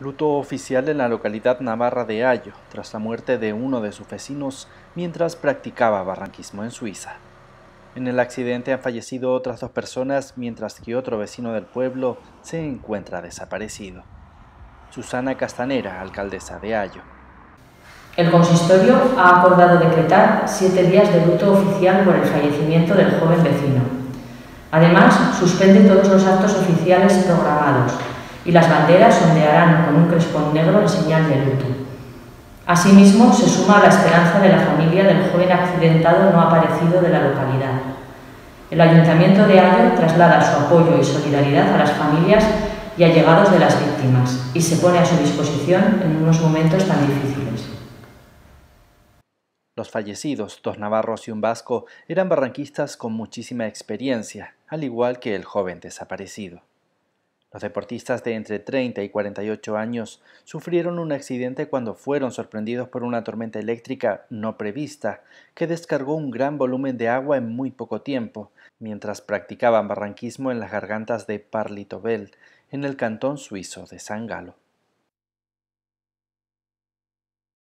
Luto oficial en la localidad navarra de Ayo, tras la muerte de uno de sus vecinos mientras practicaba barranquismo en Suiza. En el accidente han fallecido otras dos personas, mientras que otro vecino del pueblo se encuentra desaparecido. Susana Castanera, alcaldesa de Ayo. El consistorio ha acordado decretar siete días de luto oficial por el fallecimiento del joven vecino. Además, suspende todos los actos oficiales programados y las banderas ondearán con un crespón negro en señal de luto. Asimismo, se suma a la esperanza de la familia del joven accidentado no aparecido de la localidad. El Ayuntamiento de Ayo traslada su apoyo y solidaridad a las familias y allegados de las víctimas y se pone a su disposición en unos momentos tan difíciles. Los fallecidos, dos navarros y un vasco, eran barranquistas con muchísima experiencia, al igual que el joven desaparecido. Los deportistas de entre 30 y 48 años sufrieron un accidente cuando fueron sorprendidos por una tormenta eléctrica no prevista que descargó un gran volumen de agua en muy poco tiempo, mientras practicaban barranquismo en las gargantas de Parlitobel, en el cantón suizo de San Galo.